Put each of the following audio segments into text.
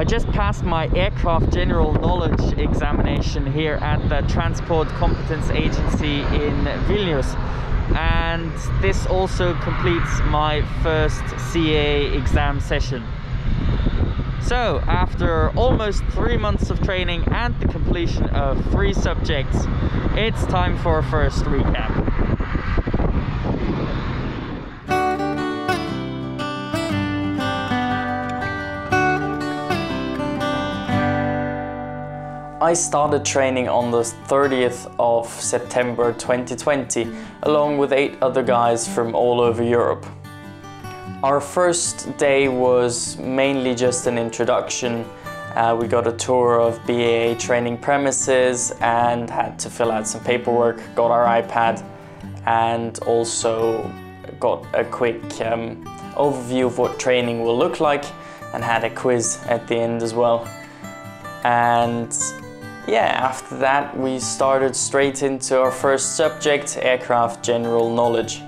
I just passed my aircraft general knowledge examination here at the Transport Competence Agency in Vilnius and this also completes my first CAA exam session. So, after almost three months of training and the completion of three subjects, it's time for a first recap. I started training on the 30th of September 2020, along with eight other guys from all over Europe. Our first day was mainly just an introduction. Uh, we got a tour of BAA training premises and had to fill out some paperwork, got our iPad and also got a quick um, overview of what training will look like and had a quiz at the end as well. And yeah, after that we started straight into our first subject, aircraft general knowledge.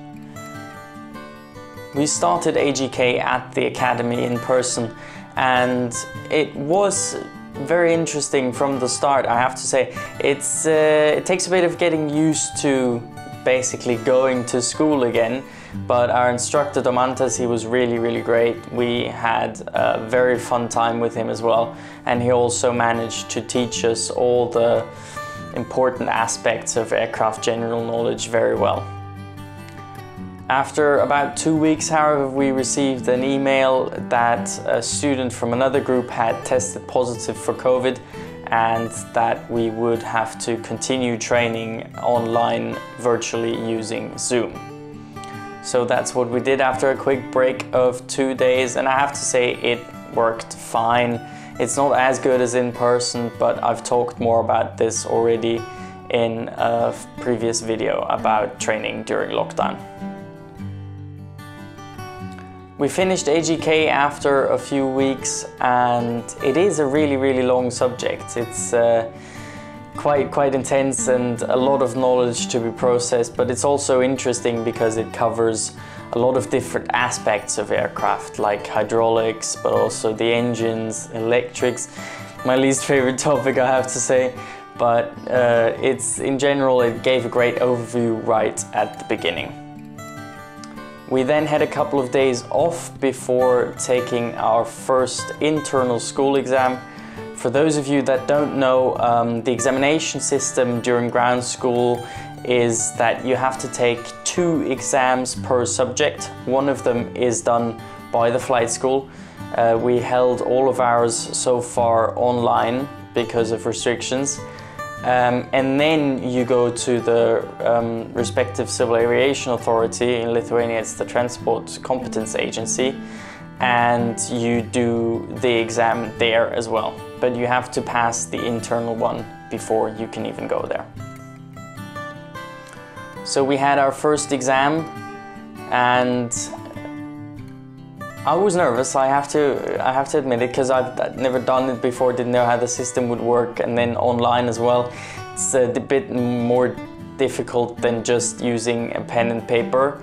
We started AGK at the academy in person and it was very interesting from the start, I have to say. It's, uh, it takes a bit of getting used to basically going to school again but our instructor Domantas, he was really, really great. We had a very fun time with him as well. And he also managed to teach us all the important aspects of aircraft general knowledge very well. After about two weeks, however, we received an email that a student from another group had tested positive for COVID and that we would have to continue training online virtually using Zoom. So that's what we did after a quick break of two days and I have to say it worked fine. It's not as good as in person, but I've talked more about this already in a previous video about training during lockdown. We finished AGK after a few weeks and it is a really, really long subject. It's uh, quite quite intense and a lot of knowledge to be processed but it's also interesting because it covers a lot of different aspects of aircraft like hydraulics but also the engines electrics. My least favorite topic I have to say. But uh, it's in general it gave a great overview right at the beginning we then had a couple of days off before taking our first internal school exam for those of you that don't know, um, the examination system during ground school is that you have to take two exams per subject. One of them is done by the flight school. Uh, we held all of ours so far online because of restrictions. Um, and then you go to the um, respective civil aviation authority. In Lithuania, it's the Transport Competence Agency and you do the exam there as well. But you have to pass the internal one before you can even go there. So we had our first exam and I was nervous, I have to, I have to admit it, because I've never done it before, didn't know how the system would work, and then online as well. It's a bit more difficult than just using a pen and paper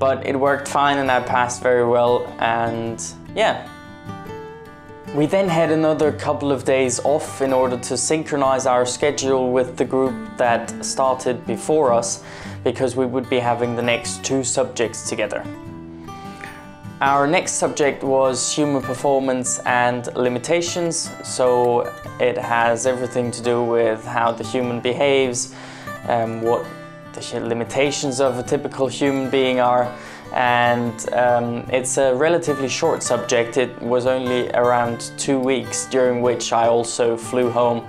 but it worked fine and I passed very well and yeah. We then had another couple of days off in order to synchronize our schedule with the group that started before us because we would be having the next two subjects together. Our next subject was human performance and limitations, so it has everything to do with how the human behaves, um, what the limitations of a typical human being are and um, it's a relatively short subject. It was only around two weeks during which I also flew home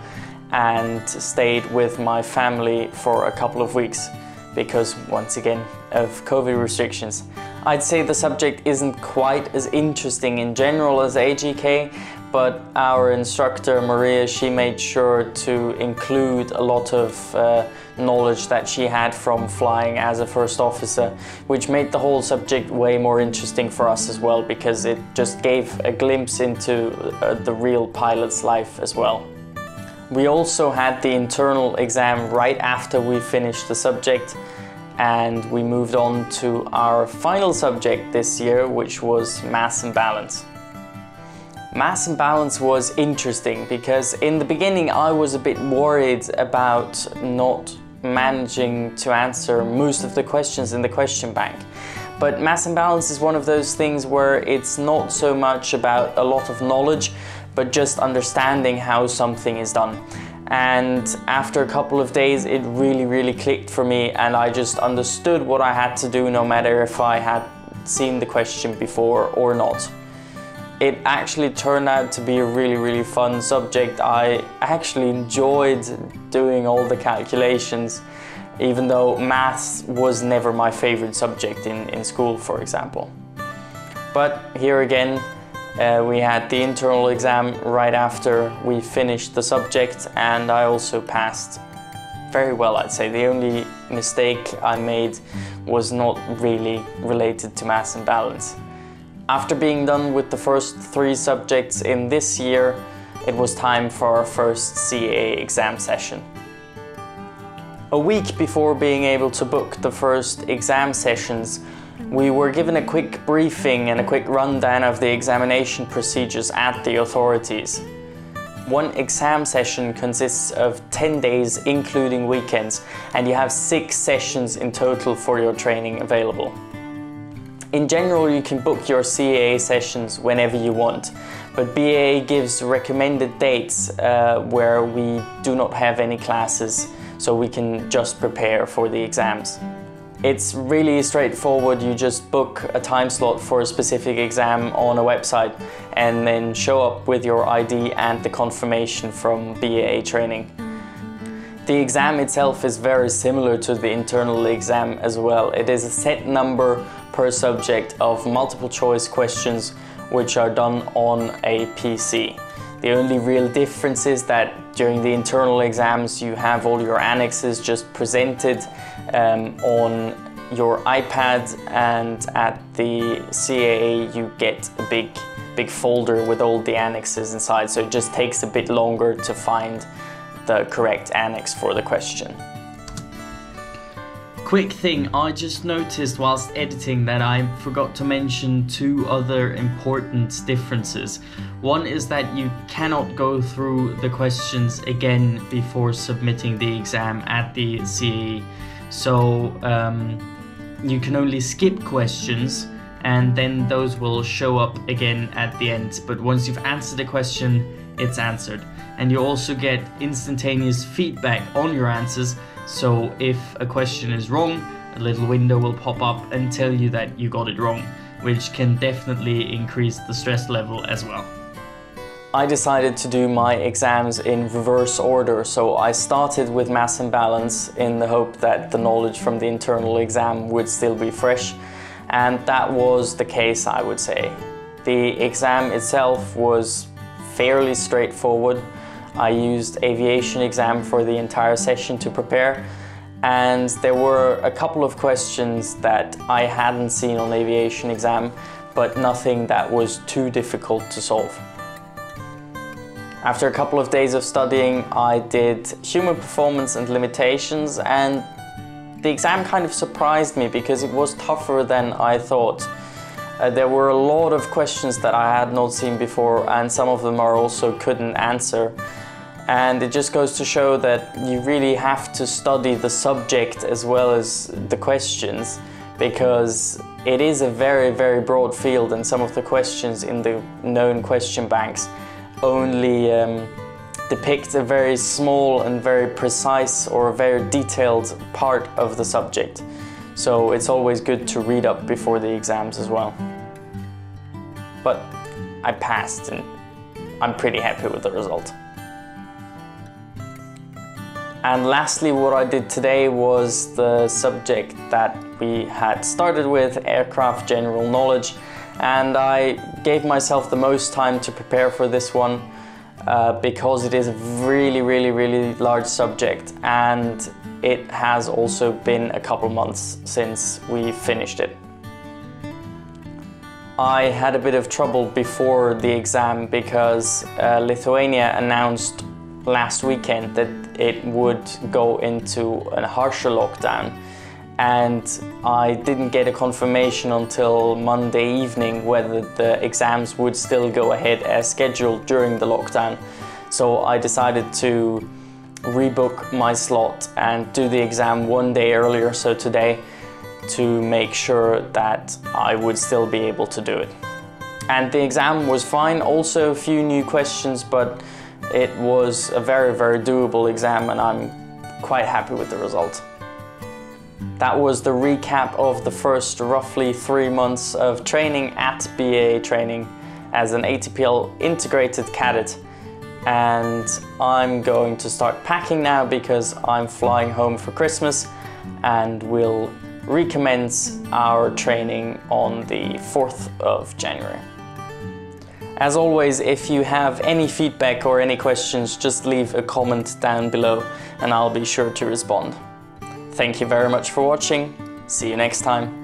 and stayed with my family for a couple of weeks because once again of COVID restrictions. I'd say the subject isn't quite as interesting in general as AGK but our instructor Maria she made sure to include a lot of uh, knowledge that she had from flying as a first officer which made the whole subject way more interesting for us as well because it just gave a glimpse into uh, the real pilot's life as well. We also had the internal exam right after we finished the subject and we moved on to our final subject this year which was mass and balance. Mass and balance was interesting because in the beginning I was a bit worried about not managing to answer most of the questions in the question bank. But mass and balance is one of those things where it's not so much about a lot of knowledge, but just understanding how something is done. And after a couple of days, it really, really clicked for me, and I just understood what I had to do no matter if I had seen the question before or not it actually turned out to be a really, really fun subject. I actually enjoyed doing all the calculations, even though maths was never my favorite subject in, in school, for example. But here again, uh, we had the internal exam right after we finished the subject and I also passed very well, I'd say. The only mistake I made was not really related to mass and balance. After being done with the first three subjects in this year, it was time for our first CAA exam session. A week before being able to book the first exam sessions, we were given a quick briefing and a quick rundown of the examination procedures at the authorities. One exam session consists of 10 days including weekends and you have six sessions in total for your training available. In general, you can book your CAA sessions whenever you want, but BAA gives recommended dates uh, where we do not have any classes, so we can just prepare for the exams. It's really straightforward, you just book a time slot for a specific exam on a website and then show up with your ID and the confirmation from BAA training. The exam itself is very similar to the internal exam as well. It is a set number per subject of multiple choice questions which are done on a PC. The only real difference is that during the internal exams you have all your annexes just presented um, on your iPad and at the CAA you get a big big folder with all the annexes inside so it just takes a bit longer to find the correct annex for the question. Quick thing, I just noticed whilst editing that I forgot to mention two other important differences. One is that you cannot go through the questions again before submitting the exam at the CAA. So um, you can only skip questions and then those will show up again at the end. But once you've answered a question, it's answered. And you also get instantaneous feedback on your answers so if a question is wrong, a little window will pop up and tell you that you got it wrong, which can definitely increase the stress level as well. I decided to do my exams in reverse order, so I started with mass and balance in the hope that the knowledge from the internal exam would still be fresh, and that was the case, I would say. The exam itself was fairly straightforward. I used Aviationexam for the entire session to prepare and there were a couple of questions that I hadn't seen on Aviationexam but nothing that was too difficult to solve. After a couple of days of studying I did human performance and limitations and the exam kind of surprised me because it was tougher than I thought. Uh, there were a lot of questions that I had not seen before and some of them I also couldn't answer. And it just goes to show that you really have to study the subject as well as the questions because it is a very, very broad field and some of the questions in the known question banks only um, depict a very small and very precise or a very detailed part of the subject. So it's always good to read up before the exams as well. But I passed and I'm pretty happy with the result. And lastly, what I did today was the subject that we had started with, aircraft general knowledge. And I gave myself the most time to prepare for this one uh, because it is a really, really, really large subject. And it has also been a couple months since we finished it. I had a bit of trouble before the exam because uh, Lithuania announced last weekend that it would go into a harsher lockdown and I didn't get a confirmation until Monday evening whether the exams would still go ahead as scheduled during the lockdown. So I decided to rebook my slot and do the exam one day earlier, so today, to make sure that I would still be able to do it. And the exam was fine, also a few new questions, but it was a very, very doable exam and I'm quite happy with the result. That was the recap of the first roughly three months of training at BAA Training as an ATPL integrated cadet. And I'm going to start packing now because I'm flying home for Christmas and we'll recommence our training on the 4th of January. As always, if you have any feedback or any questions, just leave a comment down below and I'll be sure to respond. Thank you very much for watching. See you next time.